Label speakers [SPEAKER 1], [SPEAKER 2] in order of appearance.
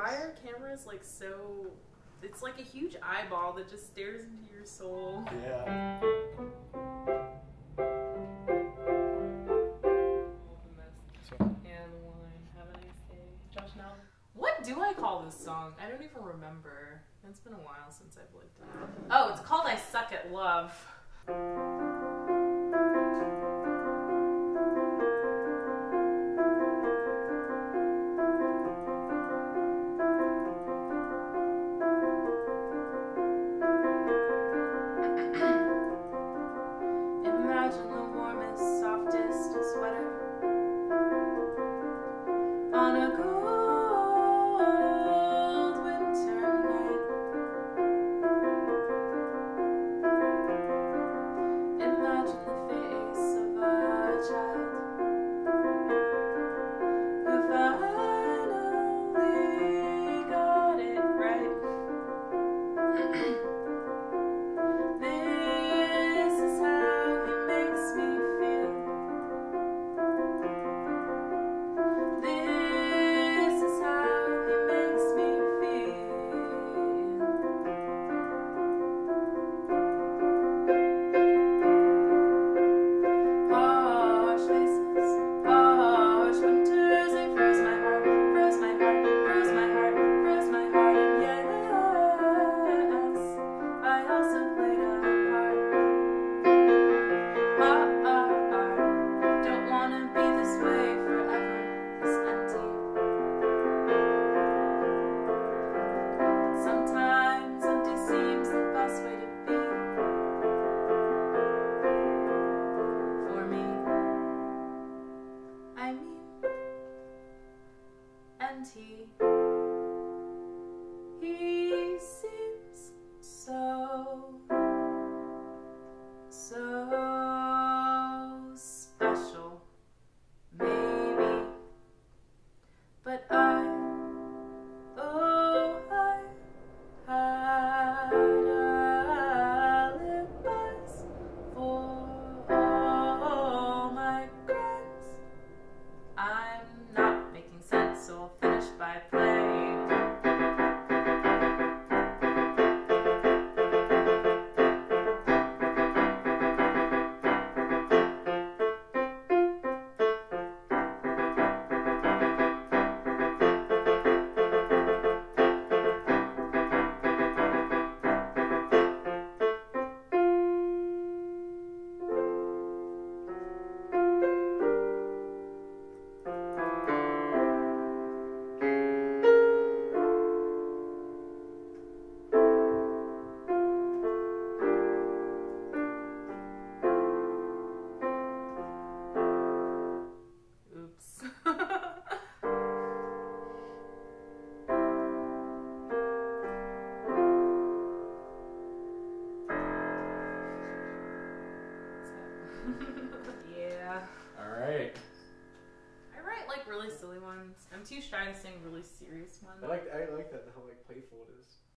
[SPEAKER 1] Why are cameras like so? It's like a huge eyeball that just stares into your soul.
[SPEAKER 2] Yeah. So,
[SPEAKER 1] And wine. Have a nice day. Josh now. What do I call this song? I don't even remember. It's been a while since I've looked at it. Oh, it's called I Suck at Love. So yeah.
[SPEAKER 2] all right.
[SPEAKER 1] I write like really silly ones. I'm too shy to sing really serious ones.
[SPEAKER 2] I like I like that how like playful it is.